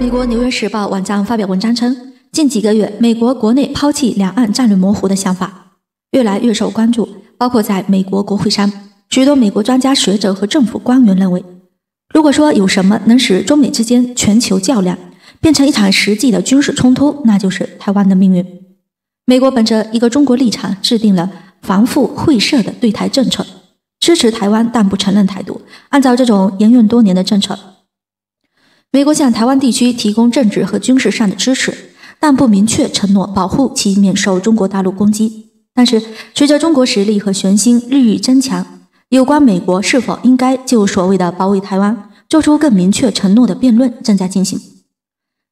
美国《纽约时报》网站发表文章称，近几个月，美国国内抛弃两岸战略模糊的想法越来越受关注，包括在美国国会山，许多美国专家学者和政府官员认为，如果说有什么能使中美之间全球较量变成一场实际的军事冲突，那就是台湾的命运。美国本着一个中国立场，制定了防复会社的对台政策，支持台湾但不承认台独。按照这种沿用多年的政策。美国向台湾地区提供政治和军事上的支持，但不明确承诺保护其免受中国大陆攻击。但是，随着中国实力和雄心日益增强，有关美国是否应该就所谓的保卫台湾做出更明确承诺的辩论正在进行。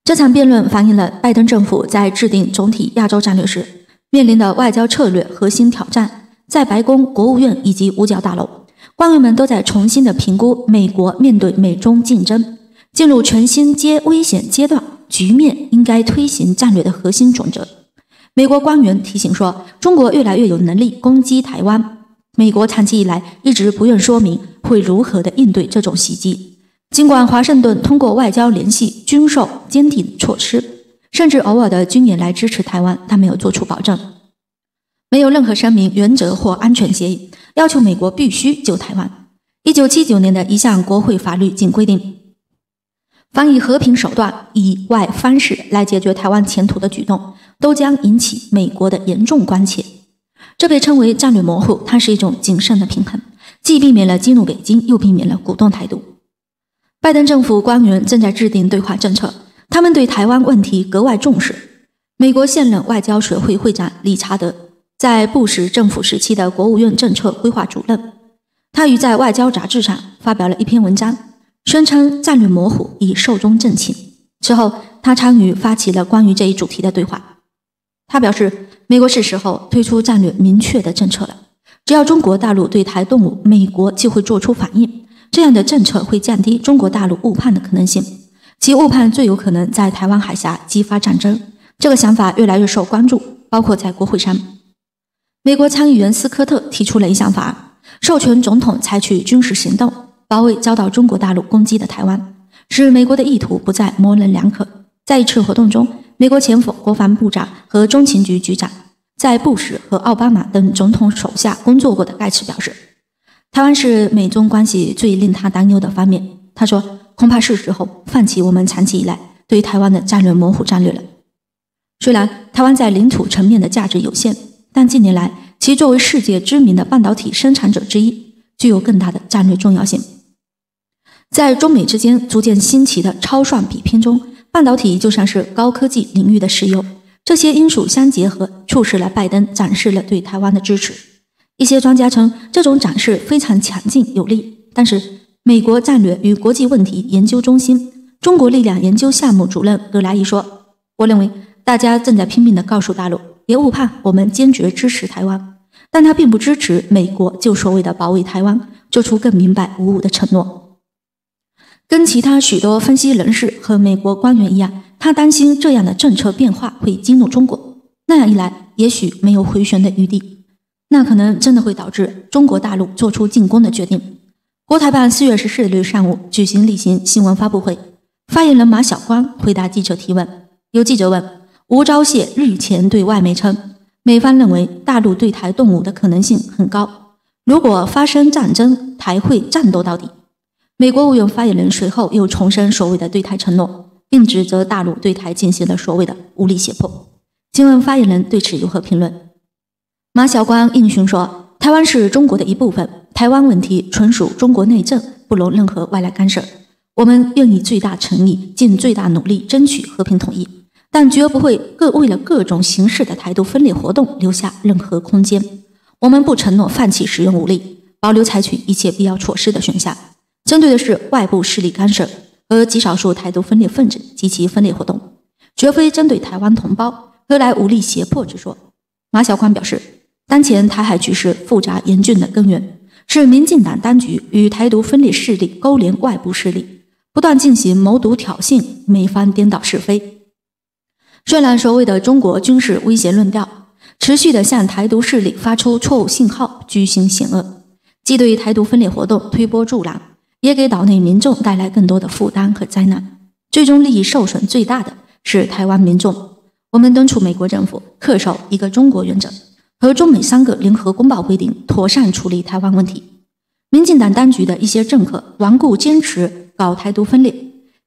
这场辩论反映了拜登政府在制定总体亚洲战略时面临的外交策略核心挑战。在白宫、国务院以及五角大楼，官员们都在重新的评估美国面对美中竞争。进入全新阶危险阶段局面，应该推行战略的核心准则。美国官员提醒说，中国越来越有能力攻击台湾。美国长期以来一直不愿说明会如何的应对这种袭击，尽管华盛顿通过外交联系、军售坚定措施，甚至偶尔的军演来支持台湾，但没有做出保证，没有任何声明、原则或安全协议要求美国必须救台湾。一九七九年的一项国会法律仅规定。凡以和平手段以外方式来解决台湾前途的举动，都将引起美国的严重关切。这被称为战略模糊，它是一种谨慎的平衡，既避免了激怒北京，又避免了鼓动台独。拜登政府官员正在制定对华政策，他们对台湾问题格外重视。美国现任外交学会会长理查德，在布什政府时期的国务院政策规划主任，他于在外交杂志上发表了一篇文章。宣称战略模糊已寿终正寝。之后，他参与发起了关于这一主题的对话。他表示，美国是时候推出战略明确的政策了。只要中国大陆对台动武，美国就会做出反应。这样的政策会降低中国大陆误判的可能性。其误判最有可能在台湾海峡激发战争。这个想法越来越受关注，包括在国会山。美国参议员斯科特提出了一项法案，授权总统采取军事行动。保卫遭到中国大陆攻击的台湾，使美国的意图不再模棱两可。在一次活动中，美国前国防部长和中情局局长，在布什和奥巴马等总统手下工作过的盖茨表示，台湾是美中关系最令他担忧的方面。他说：“恐怕是时候放弃我们长期以来对台湾的战略模糊战略了。虽然台湾在领土层面的价值有限，但近年来其作为世界知名的半导体生产者之一，具有更大的战略重要性。”在中美之间逐渐兴起的超算比拼中，半导体就像是高科技领域的石油。这些因素相结合，促使了拜登展示了对台湾的支持。一些专家称，这种展示非常强劲有力。但是，美国战略与国际问题研究中心中国力量研究项目主任格莱伊说：“我认为大家正在拼命地告诉大陆，别误判，我们坚决支持台湾。但他并不支持美国就所谓的保卫台湾做出更明白无误的承诺。”跟其他许多分析人士和美国官员一样，他担心这样的政策变化会激怒中国。那样一来，也许没有回旋的余地，那可能真的会导致中国大陆做出进攻的决定。国台办四月十四日上午举行例行新闻发布会，发言人马晓光回答记者提问。有记者问：吴钊燮日前对外媒称，美方认为大陆对台动武的可能性很高，如果发生战争，台会战斗到底。美国务院发言人随后又重申所谓的对台承诺，并指责大陆对台进行了所谓的武力胁迫。请问发言人对此如何评论？马晓光应询说：“台湾是中国的一部分，台湾问题纯属中国内政，不容任何外来干涉。我们愿以最大诚意、尽最大努力争取和平统一，但绝不会各为了各种形式的台独分裂活动留下任何空间。我们不承诺放弃使用武力，保留采取一切必要措施的选项。”针对的是外部势力干涉和极少数台独分裂分子及其分裂活动，绝非针对台湾同胞何来武力胁迫之说。马晓光表示，当前台海局势复杂严峻的根源是民进党当局与台独分裂势力勾连外部势力，不断进行谋独挑衅，美方颠倒是非，渲染所谓的中国军事威胁论调，持续的向台独势力发出错误信号，居心险恶，既对台独分裂活动推波助澜。也给岛内民众带来更多的负担和灾难。最终利益受损最大的是台湾民众。我们敦促美国政府恪守一个中国原则，和中美三个联合公报规定，妥善处理台湾问题。民进党当局的一些政客顽固坚持搞台独分裂，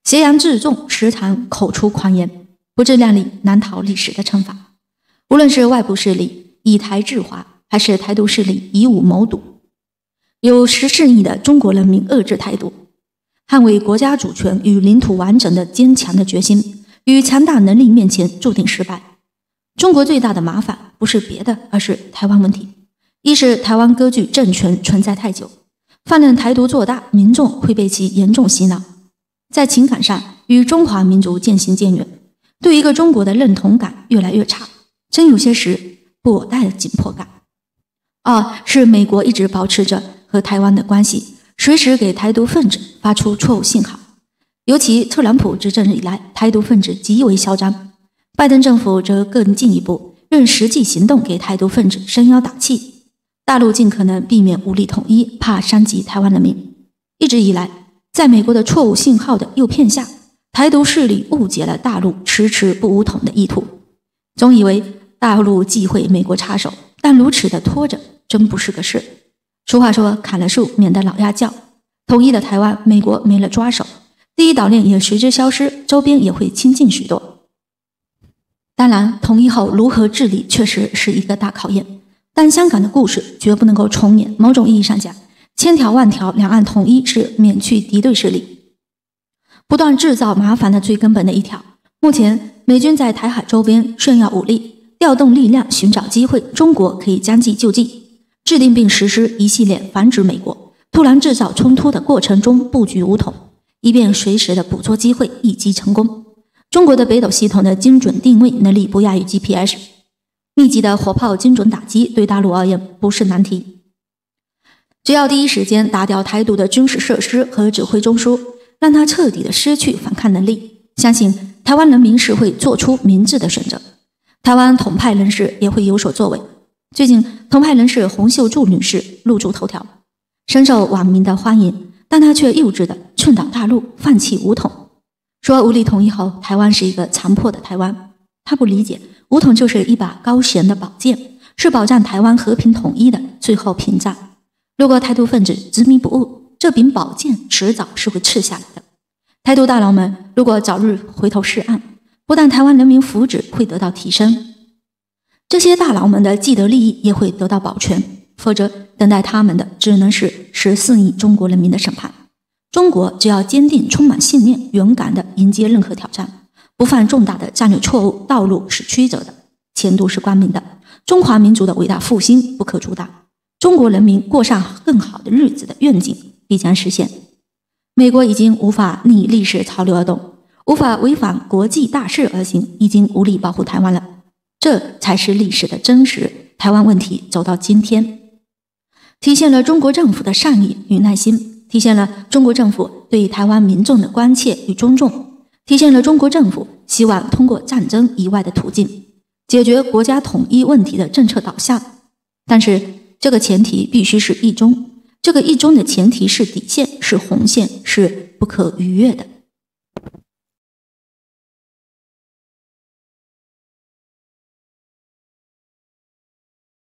挟洋自重，时常口出狂言，不自量力，难逃历史的惩罚。无论是外部势力以台制华，还是台独势力以武谋独，有十四亿的中国人民遏制台独、捍卫国家主权与领土完整的坚强的决心，与强大能力面前注定失败。中国最大的麻烦不是别的，而是台湾问题。一是台湾割据政权存在太久。放任台独做大，民众会被其严重洗脑，在情感上与中华民族渐行渐远，对一个中国的认同感越来越差，真有些时不我待的紧迫感。二是美国一直保持着和台湾的关系，随时给台独分子发出错误信号，尤其特朗普执政以来，台独分子极为嚣张，拜登政府则更进一步，用实际行动给台独分子撑腰打气。大陆尽可能避免武力统一，怕伤及台湾人民。一直以来，在美国的错误信号的诱骗下，台独势力误解了大陆迟迟不武统的意图，总以为大陆忌讳美国插手，但如此的拖着，真不是个事。俗话说：“砍了树，免得老鸭叫。”统一了台湾，美国没了抓手，第一岛链也随之消失，周边也会清静许多。当然，统一后如何治理，确实是一个大考验。但香港的故事绝不能够重演。某种意义上讲，千条万条两岸统一是免去敌对势力、不断制造麻烦的最根本的一条。目前，美军在台海周边炫耀武力，调动力量，寻找机会，中国可以将计就计，制定并实施一系列防止美国突然制造冲突的过程中布局武统，以便随时的捕捉机会，一击成功。中国的北斗系统的精准定位能力不亚于 GPS。密集的火炮精准打击对大陆而言不是难题，只要第一时间打掉台独的军事设施和指挥中枢，让他彻底的失去反抗能力，相信台湾人民是会做出明智的选择。台湾统派人士也会有所作为。最近，统派人士洪秀柱女士入驻头条，深受网民的欢迎，但她却幼稚的劝导大陆放弃武统，说武力统一后，台湾是一个残破的台湾。她不理解。武统就是一把高悬的宝剑，是保障台湾和平统一的最后屏障。如果台独分子执迷不悟，这柄宝剑迟早是会刺下来的。台独大佬们如果早日回头是岸，不但台湾人民福祉会得到提升，这些大佬们的既得利益也会得到保全。否则，等待他们的只能是十四亿中国人民的审判。中国只要坚定、充满信念、勇敢地迎接任何挑战。不犯重大的战略错误，道路是曲折的，前途是光明的。中华民族的伟大复兴不可阻挡，中国人民过上更好的日子的愿景必将实现。美国已经无法逆历史潮流而动，无法违反国际大势而行，已经无力保护台湾了。这才是历史的真实。台湾问题走到今天，体现了中国政府的善意与耐心，体现了中国政府对台湾民众的关切与尊重。体现了中国政府希望通过战争以外的途径解决国家统一问题的政策导向，但是这个前提必须是一中，这个一中的前提是底线，是红线，是不可逾越的。